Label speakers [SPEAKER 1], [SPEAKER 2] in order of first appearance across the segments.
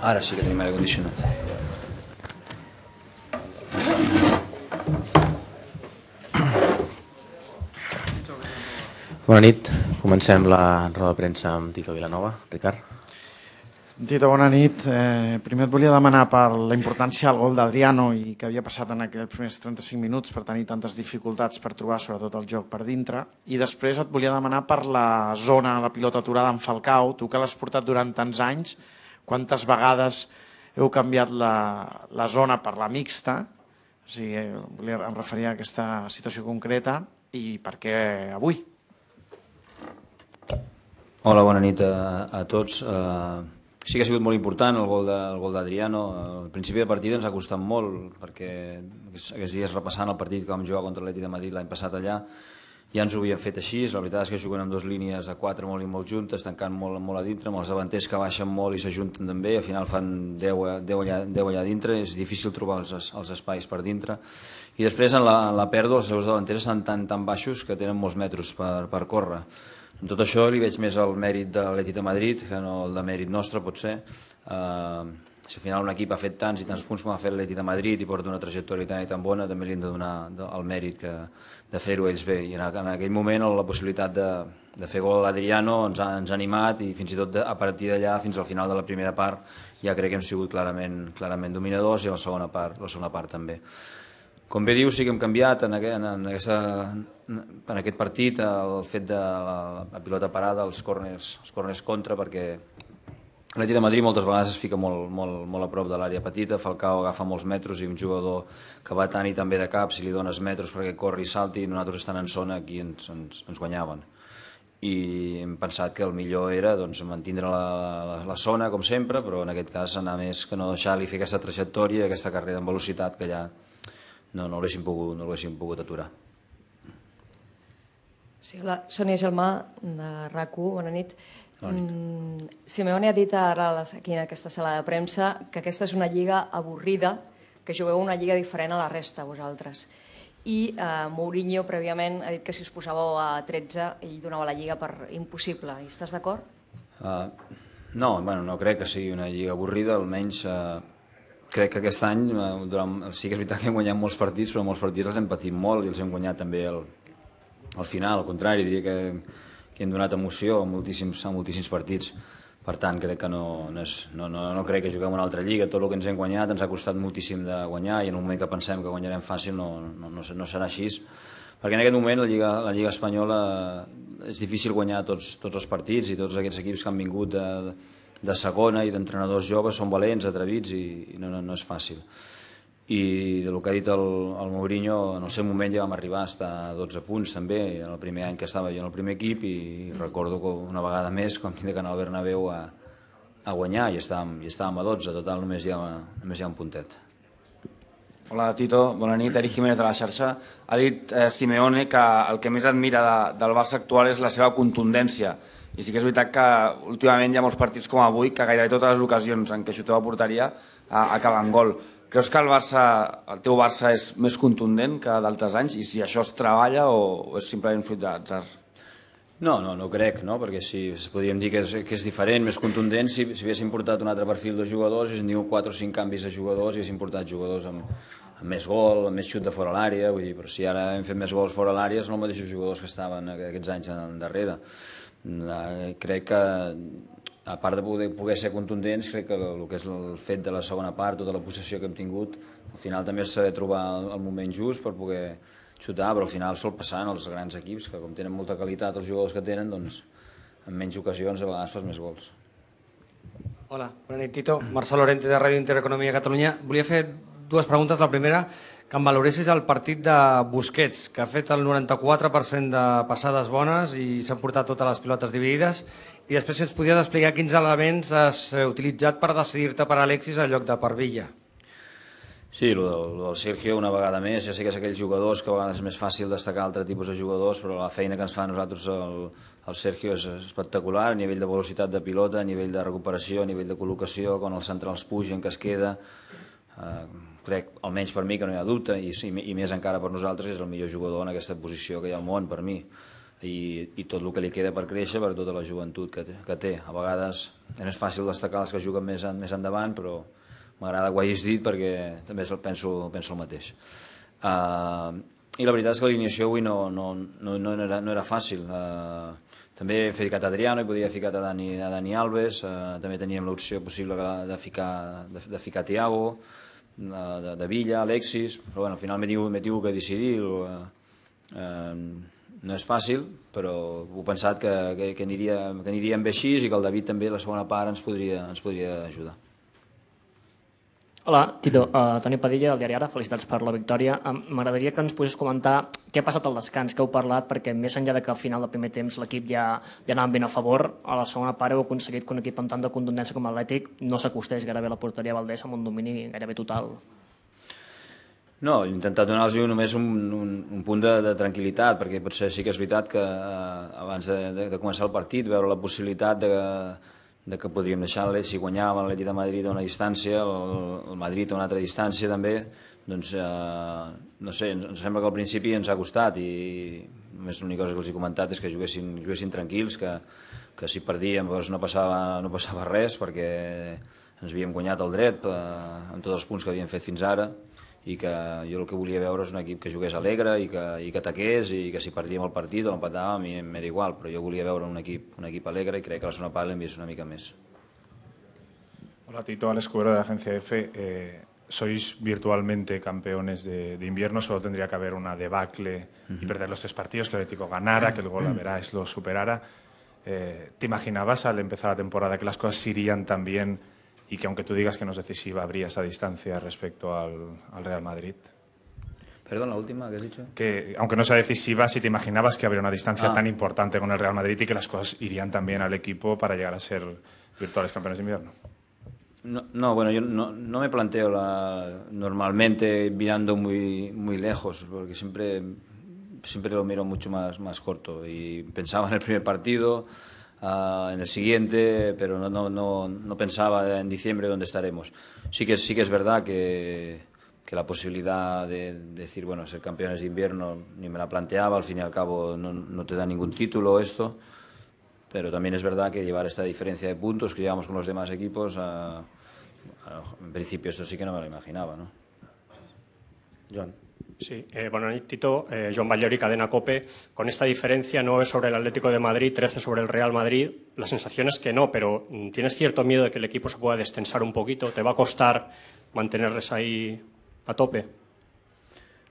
[SPEAKER 1] Ara sí que tenim aire condicionat.
[SPEAKER 2] Bona nit. Comencem la roda de premsa amb Tito Vilanova. Ricard.
[SPEAKER 3] Tito, bona nit. Eh, primer et volia demanar per la importància del gol d'Adriano i que havia passat en aquells primers 35 minuts per tenir tantes dificultats per trobar sobretot el joc per dintre. I després et volia demanar per la zona, la pilota aturada en Falcao, tu que l'has portat durant tants anys, quantes vegades heu canviat la, la zona per la mixta, o sigui, em referia a aquesta situació concreta i per què avui?
[SPEAKER 1] Hola, bona nit a, a tots. Uh, sí que ha sigut molt important el gol d'Adriano. Al principi de partida ens ha costat molt perquè aquests, dies repassant el partit que vam jugar contra l'Atleti de Madrid l'any passat allà ja ens ho havíem fet així, la veritat és que juguen amb dues línies de quatre molt i molt juntes, tancant molt, molt a dintre, amb els davanters que baixen molt i s'ajunten també, al final fan 10, 10, allà, 10 allà dintre, és difícil trobar els, els espais per dintre. I després en la, en la pèrdua els seus davanters estan tan, tan baixos que tenen molts metres per, per córrer. En tot això li veig més el mèrit de l'Atleti de Madrid que no el de mèrit nostre, potser. Uh, si al final un equip ha fet tants i tants punts com ha fet l'Atleti de Madrid i porta una trajectòria tan i tan bona, també li hem de donar el mèrit que, de fer-ho ells bé. I en, aquell moment la possibilitat de, de fer gol a l'Adriano ens, ha, ens ha animat i fins i tot a partir d'allà fins al final de la primera part ja crec que hem sigut clarament, clarament dominadors i la segona part, la segona part també. Com bé diu, sí que hem canviat en, aquest, en, aquesta, en aquest partit el fet de la, la pilota parada, els corners, els corners contra, perquè l'Atleti de Madrid moltes vegades es fica molt, molt, molt a prop de l'àrea petita, Falcao agafa molts metres i un jugador que va tant i també de cap, si li dones metres perquè corri i salti, nosaltres estan en zona, aquí ens, ens, ens guanyaven i hem pensat que el millor era doncs, mantindre la, la, la zona com sempre, però en aquest cas anar més que no deixar-li fer aquesta trajectòria, aquesta carrera amb velocitat que ja no, no l'haguéssim pogut, no pogut aturar.
[SPEAKER 4] Sí, hola, Sònia Gelmà, de RAC1, bona nit. Mm, Simeone ha dit ara aquí en aquesta sala de premsa que aquesta és una lliga avorrida, que jugueu una lliga diferent a la resta, vosaltres. I eh, Mourinho, prèviament, ha dit que si us posàveu a 13, ell donava la lliga per impossible. Hi estàs d'acord?
[SPEAKER 1] Uh, no, bueno, no crec que sigui una lliga avorrida, almenys uh, crec que aquest any, eh, durant, sí que és veritat que hem guanyat molts partits, però molts partits els hem patit molt i els hem guanyat també al, al final, al contrari, diria que, que hem donat emoció a moltíssims, a moltíssims partits. Per tant, crec que no, no, és, no, no, no crec que juguem una altra lliga. Tot el que ens hem guanyat ens ha costat moltíssim de guanyar i en un moment que pensem que guanyarem fàcil no, no, no, no serà així. Perquè en aquest moment la Lliga, la Lliga Espanyola és difícil guanyar tots, tots els partits i tots aquests equips que han vingut de de segona i d'entrenadors joves són valents, atrevits i, i no, no, no és fàcil. I del que ha dit el, el Mourinho, en el seu moment ja vam arribar a estar a 12 punts també, en el primer any que estava jo en el primer equip i, recordo que una vegada més, com tinc d'anar al Bernabéu a, a guanyar i estàvem, i estàvem a 12, total només hi ha, només hi ha un puntet.
[SPEAKER 5] Hola Tito, bona nit, Eric Jiménez de la xarxa. Ha dit eh, Simeone que el que més admira de, del Barça actual és la seva contundència i sí que és veritat que últimament hi ha molts partits com avui que gairebé totes les ocasions en què xuteu a porteria acaben gol. Creus que el Barça, el teu Barça és més contundent que d'altres anys i si això es treballa o, és simplement fruit d'atzar?
[SPEAKER 1] No, no, no crec, no? perquè si podríem dir que és, que és diferent, més contundent, si, si haguéssim portat un altre perfil de jugadors, haguéssim dit 4 o 5 canvis de jugadors i haguéssim portat jugadors amb, amb més gol, amb més xut de fora l'àrea, vull dir, però si ara hem fet més gols fora l'àrea són els mateixos jugadors que estaven aquests anys darrere. Eh, crec que a part de poder, poder ser contundents, crec que el, que és el fet de la segona part, tota la possessió que hem tingut, al final també és saber trobar el, el moment just per poder xutar, però al final sol passar en els grans equips, que com tenen molta qualitat els jugadors que tenen, doncs en menys ocasions a vegades fas més gols.
[SPEAKER 6] Hola, bona nit Tito. Marcel Lorente de Ràdio Intereconomia Catalunya. Volia fer dues preguntes. La primera, que em valoressis el partit de Busquets, que ha fet el 94% de passades bones i s'han portat totes les pilotes dividides. I després si ens podies explicar quins elements has utilitzat per decidir-te per Alexis en lloc de per Villa.
[SPEAKER 1] Sí, el del, el del Sergio una vegada més, ja sé que és aquells jugadors que a vegades és més fàcil destacar altre tipus de jugadors, però la feina que ens fa a nosaltres el, el Sergio és espectacular, a nivell de velocitat de pilota, a nivell de recuperació, a nivell de col·locació, quan els centrals pugen, que es queda, eh, crec, almenys per mi, que no hi ha dubte, i, i, més encara per nosaltres, és el millor jugador en aquesta posició que hi ha al món, per mi. i, i tot el que li queda per créixer per tota la joventut que que té. A vegades no és fàcil destacar els que juguen més, en, més endavant, però m'agrada que ho hagis dit perquè també penso, penso el mateix. Uh, I la veritat és que l'alineació avui no, no, no, no, era, no era fàcil. Uh, també he ficat Adriano i podia ficar a Dani, a Dani Alves, uh, també teníem l'opció possible de ficar, de, de ficar Tiago, de, de Villa, Alexis, però bueno, al final m'he tingut que decidir. Uh, no és fàcil, però he pensat que, que, que, aniria, que aniríem bé així i que el David també la segona part ens podria, ens podria ajudar.
[SPEAKER 7] Hola, Tito. Uh, Toni Padilla, del diari Ara. Felicitats per la victòria. Um, M'agradaria que ens pogués comentar què ha passat al descans, que heu parlat, perquè més enllà de que al final del primer temps l'equip ja, ja anava ben a favor, a la segona part heu aconseguit que un equip amb tanta contundència com l'Atlètic no s'acostés gairebé a la porteria Valdés amb un domini gairebé total.
[SPEAKER 1] No, he intentat donar-los només un, un, un punt de, de tranquil·litat, perquè potser sí que és veritat que eh, abans de, de, de començar el partit veure la possibilitat de, de que podríem deixar si guanyàvem l'Atleti de Madrid a una distància, el, el Madrid a una altra distància també, doncs eh, no sé, ens, ens sembla que al principi ens ha costat i només l'única cosa que els he comentat és que juguessin, juguessin tranquils, que, que si perdíem doncs no, passava, no passava res perquè ens havíem guanyat el dret eh, amb tots els punts que havíem fet fins ara i que jo el que volia veure és un equip que jugués alegre i que, i que ataqués i que si perdíem el partit o l'empatàvem a mi m'era igual, però jo volia veure un equip, un equip alegre i crec que a la segona part l'hem vist una mica més.
[SPEAKER 8] Hola Tito, Alex Cubero de la agencia EFE. Eh, sois virtualmente campeones de, de, invierno, solo tendría que haber una debacle uh -huh. y perder los tres partidos, que el Atlético ganara, que el gol a Verás lo superara. Eh, ¿Te imaginabas al empezar la temporada que las cosas irían tan bien y que aunque tú digas que no es decisiva, habría esa distancia respecto al, al Real Madrid.
[SPEAKER 1] Perdón, la última que has dicho.
[SPEAKER 8] Que aunque no sea decisiva, si te imaginabas que habría una distancia ah. tan importante con el Real Madrid y que las cosas irían también al equipo para llegar a ser virtuales campeones de invierno.
[SPEAKER 1] No, no bueno, yo no, no, me planteo la, normalmente mirando muy, muy lejos, porque siempre, siempre lo miro mucho más, más corto. Y pensaba en el primer partido, uh, en el siguiente, pero no, no, no, no, pensaba en diciembre dónde estaremos. Sí que, sí que es verdad que, que la posibilidad de, de, decir, bueno, ser campeones de invierno ni me la planteaba, al fin y al cabo no, no te da ningún título esto, pero también es verdad que llevar esta diferencia de puntos que llevamos con los demás equipos, a, a, en principio esto sí que no me lo imaginaba, ¿no?
[SPEAKER 9] Joan. Sí, eh, bueno, Tito, eh, John Cadena Cope. Con esta diferencia, 9 sobre el Atlético de Madrid, 13 sobre el Real Madrid. La sensación es que no, pero mm, ¿tienes cierto miedo de que el equipo se pueda destensar un poquito? ¿Te va a costar mantenerles ahí a tope?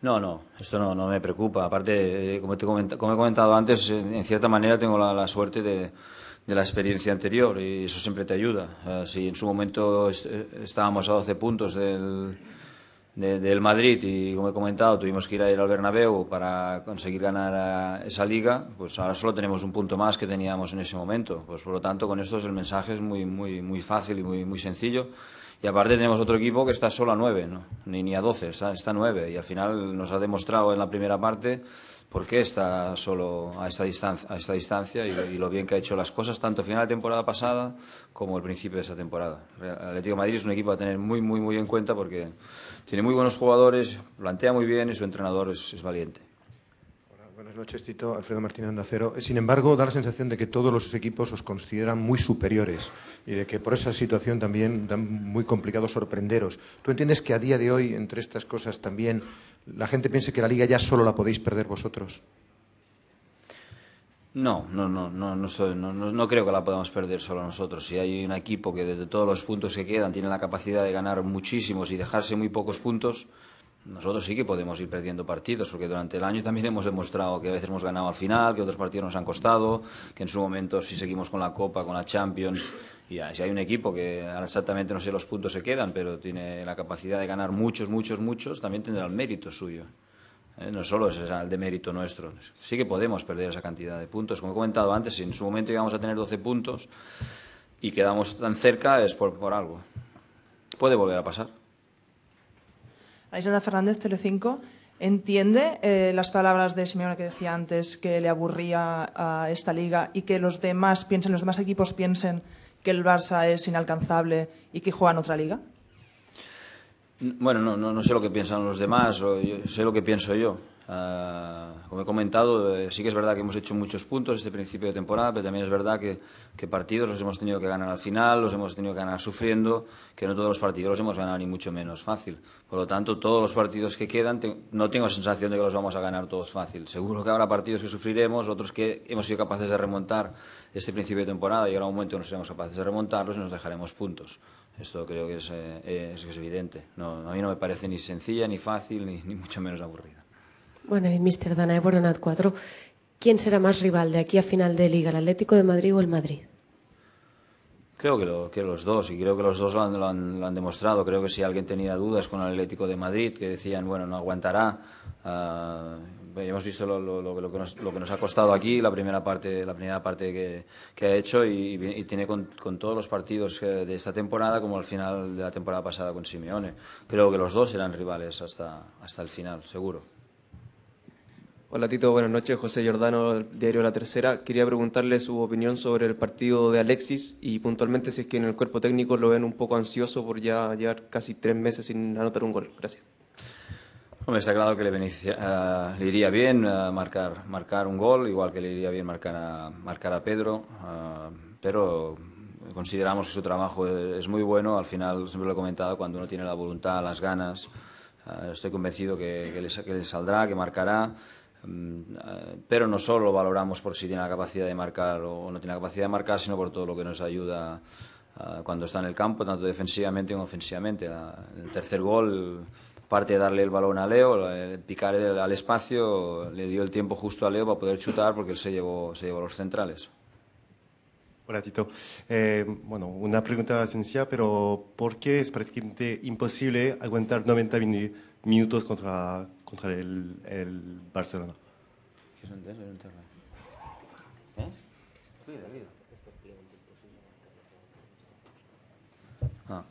[SPEAKER 1] No, no, esto no, me preocupa. Aparte, eh, como, he comentado antes, en cierta manera tengo la, suerte de, la experiencia anterior y eso siempre te ayuda. Uh, si en su momento est estábamos a 12 puntos del de, del Madrid y como he comentado tuvimos que ir a ir al Bernabéu para conseguir ganar esa liga, pues ahora solo tenemos un punto más que teníamos en ese momento. Pues por lo tanto con esto el mensaje es muy, muy, muy fácil y muy, muy sencillo. Y aparte tenemos otro equipo que está solo a 9, ¿no? ni, ni a 12, está, está a 9 y al final nos ha demostrado en la primera parte por qué está solo a esta distancia, a esta distancia y, lo bien que ha hecho las cosas, tanto final de temporada pasada como al principio de esa temporada. El Atlético de Madrid es un equipo a tener muy, muy, muy en cuenta porque tiene muy buenos jugadores, plantea muy bien y su entrenador es, valiente.
[SPEAKER 10] Buenas noches, Tito. Alfredo Martínez Andacero. Sin embargo, da la sensación de que todos los equipos os consideran muy superiores y de que por esa situación también da muy complicado sorprenderos. ¿Tú entiendes que a día de hoy, entre estas cosas, también la gente piense que la liga ya solo la podéis perder vosotros?
[SPEAKER 1] No, no, no, no, no, no, no, creo que la podamos perder solo nosotros. Si hay un equipo que desde todos los puntos que quedan tiene la capacidad de ganar muchísimos y dejarse muy pocos puntos, nosotros sí que podemos ir perdiendo partidos, porque durante el año también hemos demostrado que a veces hemos ganado al final, que otros partidos nos han costado, que en su momento si seguimos con la Copa, con la Champions, y si hay un equipo que exactamente no sé los puntos se quedan, pero tiene la capacidad de ganar muchos, muchos, muchos, también tendrá el mérito suyo. ¿eh? No solo es el de mérito nuestro. Sí que podemos perder esa cantidad de puntos. Como he comentado antes, si en su momento íbamos a tener 12 puntos y quedamos tan cerca es por, por algo. Puede volver a pasar.
[SPEAKER 11] Alexandra Fernández, Telecinco. ¿Entiende eh, las palabras de Simeone que decía antes que le aburría a esta liga y que los demás piensen, los demás equipos piensen que el Barça es inalcanzable y que juega en otra liga?
[SPEAKER 1] Bueno, no, no, no sé lo que piensan los demás, o yo, sé lo que pienso yo. Uh, como he comentado, eh, sí que es verdad que hemos hecho muchos puntos este principio de temporada, pero también es verdad que, partidos los hemos tenido que ganar al final, los hemos tenido que ganar sufriendo, que no todos los partidos los hemos ganado ni mucho menos fácil. Por lo tanto, todos los partidos que quedan, no tengo sensación de que los vamos a ganar todos fácil. Seguro que habrá partidos que sufriremos, otros que hemos sido capaces de remontar este principio de temporada y ahora un momento no seremos capaces de remontarlos y nos dejaremos puntos. Esto creo que es, eh, es, es evidente. No, a mí no me parece ni sencilla, ni fácil, ni, ni mucho menos aburrida.
[SPEAKER 12] Bueno, Mister Danae Boronat 4. ¿Quién será más rival de aquí a final de liga, el Atlético de Madrid o el Madrid?
[SPEAKER 1] Creo que, lo, que los dos, y creo que los dos lo han, lo, han, lo han, demostrado. Creo que si alguien tenía dudas con el Atlético de Madrid, que decían, bueno, no aguantará, uh, hemos visto lo, que nos, ha costado aquí, la primera parte, la primera parte que, ha hecho, y, tiene con, todos los partidos de esta temporada como al final de la temporada pasada con Simeone. Creo que los dos serán rivales hasta, hasta el final, seguro.
[SPEAKER 13] Hola Tito, buenas noches. José Giordano, diario La Tercera. Quería preguntarle su opinión sobre el partido de Alexis y puntualmente si es que en el cuerpo técnico lo ven un poco ansioso por ya llevar casi tres meses sin anotar un gol. Gracias.
[SPEAKER 1] Hombre, está claro que le, beneficia, uh, le iría bien uh, marcar, marcar un gol, igual que le iría bien marcar a, marcar a Pedro, uh, pero consideramos que su trabajo es muy bueno. Al final, siempre lo he comentado, cuando uno tiene la voluntad, las ganas, estoy convencido que, que, le, que le saldrá, que marcará. pero no solo valoramos por si tiene la capacidad de marcar o no tiene la capacidad de marcar, sino por todo lo que nos ayuda cuando está en el campo, tanto defensivamente como ofensivamente. El tercer gol, aparte de darle el balón a Leo, el picar el, al espacio, le dio el tiempo justo a Leo para poder chutar porque él se llevó, se llevó los centrales.
[SPEAKER 14] Hola Tito. Eh, bueno, una pregunta sencilla, pero ¿por qué es prácticamente imposible aguantar 90 minutos? minutos contra, contra el, el Barcelona.
[SPEAKER 1] ¿Qué son eso? ¿Eh? Cuida, cuida. Ah.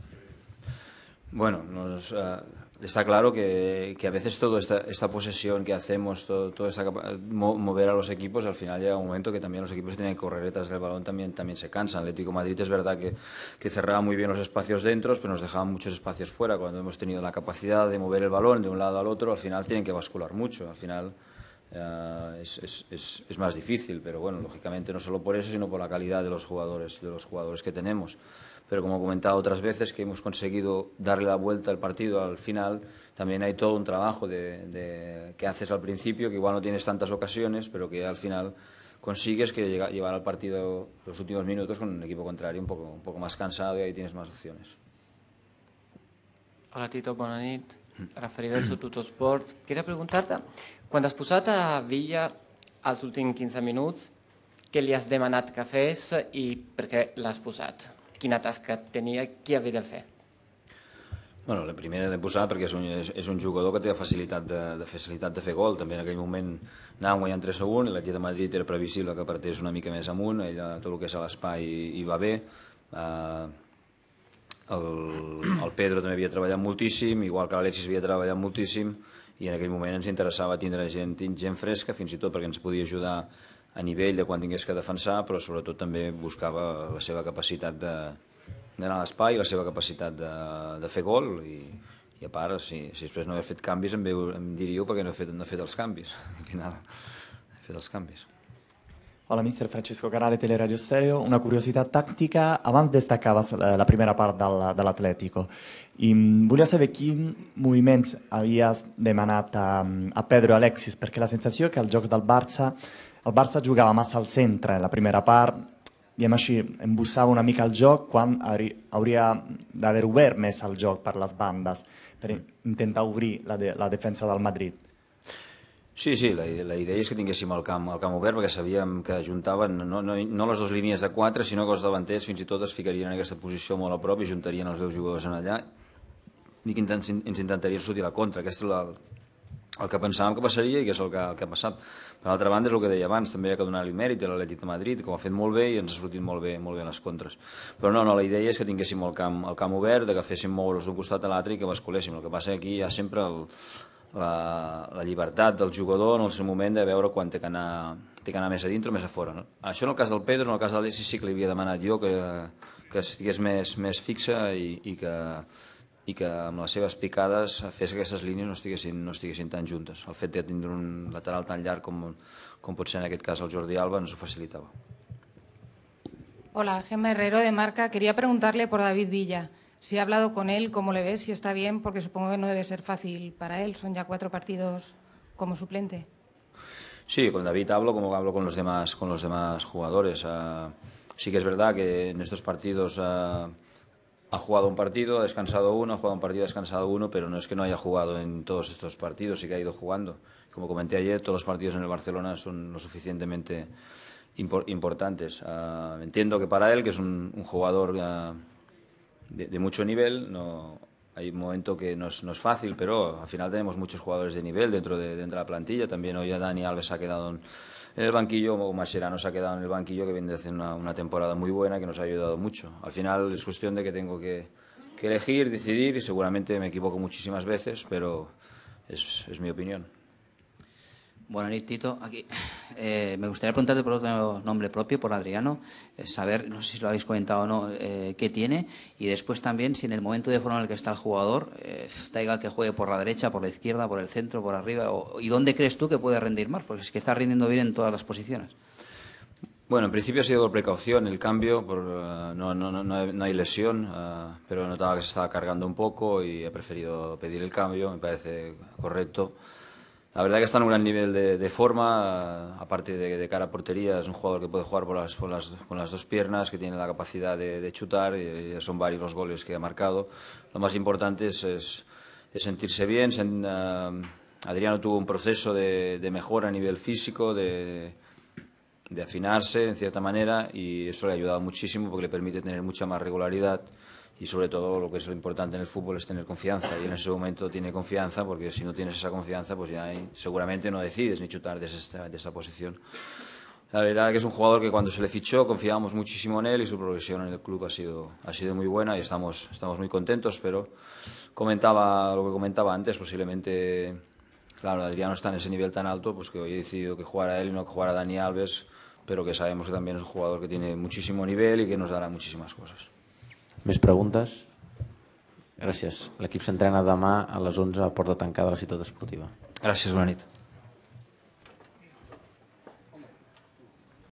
[SPEAKER 1] Bueno, nos, uh, está claro que, que, a veces toda esta, posesión que hacemos, todo, todo esta mo, mover a los equipos, al final llega un momento que también los equipos tienen que correr detrás del balón también, también se cansan. Atlético Madrid es verdad que, que cerraba muy bien los espacios dentro, pero nos dejaba muchos espacios fuera. Cuando hemos tenido la capacidad de mover el balón de un lado al otro, al final tienen que bascular mucho. Al final uh, es, es, es, es más difícil, pero bueno, lógicamente no solo por eso, sino por la calidad de los jugadores, de los jugadores que tenemos pero como he comentado otras veces que hemos conseguido darle la vuelta al partido al final, también hay todo un trabajo de, de, que haces al principio, que igual no tienes tantas ocasiones, pero que al final consigues que llega, llevar al partido los últimos minutos con un equipo contrario un poco, un poco más cansado y ahí tienes más opciones.
[SPEAKER 15] Hola Tito, bona nit. Referido a Tuttosport. Queria preguntar-te, quan has posat a Villa als últims 15 minuts, què li has demanat que fes i per què l'has posat? Quina tasca tenia, qui havia de fer?
[SPEAKER 1] Bueno, la primera l'he posat perquè és un, és, és un jugador que té facilitat de, de facilitat de fer gol. També en aquell moment anàvem guanyant 3 a 1, l'equip de Madrid era previsible que partés una mica més amunt, ella tot el que és a l'espai hi va bé. Uh, el, el Pedro també havia treballat moltíssim, igual que l'Alexis havia treballat moltíssim, i en aquell moment ens interessava tindre gent, gent fresca, fins i tot perquè ens podia ajudar a nivell de quan tingués que defensar, però sobretot també buscava la seva capacitat d'anar a l'espai, la seva capacitat de, de fer gol i, i a part, si, si després no he fet canvis em, veu, em diríeu perquè no he fet, no he fet els canvis. Al final he fet els canvis.
[SPEAKER 16] Hola, mister Francesco Carale, Teleradio Stereo. Una curiositat tàctica. Abans destacaves la primera part del, de l'Atlético. I volia saber quins moviments havies demanat a, a Pedro Alexis, perquè la sensació que al joc del Barça el Barça jugava massa al centre en la primera part, diguem així, embussava una mica el joc quan hauria d'haver obert més el joc per les bandes per intentar obrir la, de, la defensa del Madrid.
[SPEAKER 1] Sí, sí, la, la idea és que tinguéssim el camp, el camp obert perquè sabíem que juntaven no, no, no les dues línies de quatre, sinó que els davanters fins i tot es ficarien en aquesta posició molt a prop i juntarien els deu jugadors en allà i que ens intentarien sortir a la contra. Aquesta és la, el que pensàvem que passaria i que és el que, el que ha passat. Per altra banda, és el que deia abans, també ha que donar-li mèrit a l'Atlètic de Madrid, que ho ha fet molt bé i ens ha sortit molt bé, molt bé les contres. Però no, no, la idea és que tinguéssim el camp, el camp obert, que féssim moure's d'un costat a l'altre i que basculéssim. El que passa aquí hi ha sempre el, la, la llibertat del jugador en el seu moment de veure quan té que anar, té que anar més a dintre o més a fora. No? Això en el cas del Pedro, en el cas de l'Alessi sí que li havia demanat jo que, que estigués més, més fixa i, i que i que amb les seves picades fes que aquestes línies no estiguessin, no estiguessin tan juntes. El fet de tindre un lateral tan llarg com, com pot ser en aquest cas el Jordi Alba ens ho facilitava.
[SPEAKER 17] Hola, Gemma Herrero de Marca. Quería preguntarle por David Villa. Si ha hablado con él, cómo le ves, si está bien, porque supongo que no debe ser fácil para él. Son ya cuatro partidos como suplente.
[SPEAKER 1] Sí, con David hablo como hablo con los demás, con los demás jugadores. Uh, sí que es verdad que en estos partidos uh, ha jugado un partido, ha descansado uno, ha jugado un partido, ha descansado uno, pero no es que no haya jugado en todos estos partidos, sí que ha ido jugando. Como comenté ayer, todos los partidos en el Barcelona son lo suficientemente impor importantes. Uh, entiendo que para él, que es un, jugador de, de, mucho nivel, no, hay un momento que no es, fácil, pero al final tenemos muchos jugadores de nivel dentro de, dentro de la plantilla. También hoy Dani Alves ha quedado en, en el banquillo, o Mascherano se ha quedado en el banquillo, que viene de hacer una, temporada muy buena que nos ha ayudado mucho. Al final es cuestión de que tengo que, elegir, decidir y seguramente me equivoco muchísimas veces, pero es mi opinión.
[SPEAKER 18] Buenas Tito. Aquí, eh, me gustaría preguntarte por otro nombre propio, por Adriano, eh, saber, no sé si lo habéis comentado o no, eh, qué tiene y después también si en el momento de forma en el que está el jugador, eh, igual que juegue por la derecha, por la izquierda, por el centro, por arriba, o, y dónde crees tú que puede rendir más, porque es que está rindiendo bien en todas las posiciones.
[SPEAKER 1] Bueno, en principio ha sido por precaución el cambio, por, uh, no, no, no, no, hay lesión, uh, pero notaba que se estaba cargando un poco y he preferido pedir el cambio, me parece correcto. La verdad que está en un gran nivel de, de forma, aparte de, de, cara a portería, es un jugador que puede jugar por las, por las, con las dos piernas, que tiene la capacidad de, de chutar, y, y, son varios los goles que ha marcado. Lo más importante es, es, es sentirse bien. Sen, uh, Adriano tuvo un proceso de, mejora a nivel físico, de afinarse en cierta manera, y eso le ha ayudado muchísimo porque le permite tener mucha más regularidad y sobre todo lo que es lo importante en el fútbol es tener confianza y en ese momento tiene confianza porque si no tienes esa confianza pues ya hay, seguramente no decides ni chutar desde esta, de esta posición. La verdad que es un jugador que cuando se le fichó confiábamos muchísimo en él y su progresión en el club ha sido, ha sido muy buena y estamos, estamos muy contentos, pero comentaba lo que comentaba antes, posiblemente, claro, Adriano está en ese nivel tan alto, pues que hoy he decidido que jugara él y no que jugara Dani Alves, pero que sabemos que también es un jugador que tiene muchísimo nivel y que nos dará muchísimas cosas.
[SPEAKER 2] Més preguntes? Gràcies. L'equip s'entrena demà a les 11 a Porta Tancada de la Ciutat Esportiva.
[SPEAKER 1] Gràcies, bona nit.